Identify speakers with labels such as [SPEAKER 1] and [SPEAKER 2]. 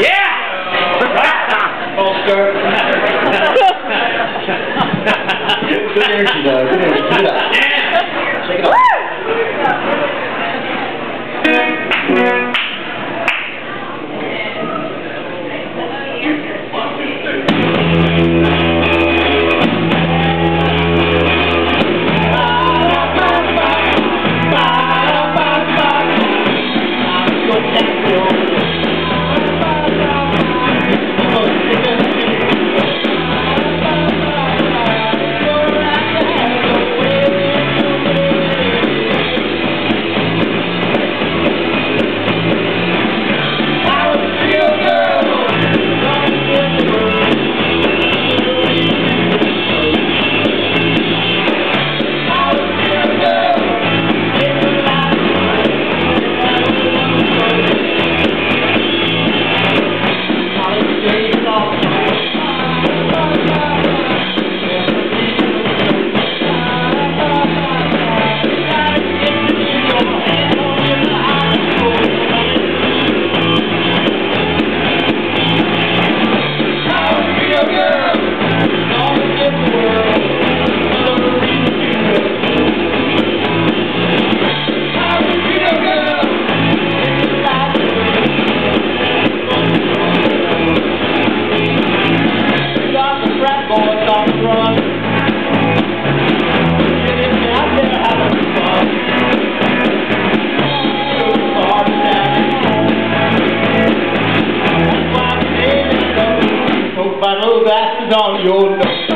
[SPEAKER 1] Yeah! Right!
[SPEAKER 2] Oscar. Good energy, though. Good energy. Keep it
[SPEAKER 3] On your nose.